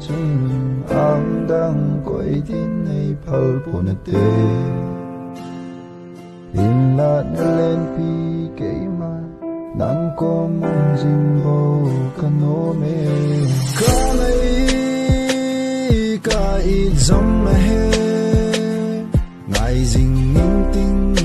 주는 앙당 꼬이디네 발 보는 때 일라넬렌 비게이만 난꼬 몽진보간 놈에 까메이 까이 점해 나이 징 닝띵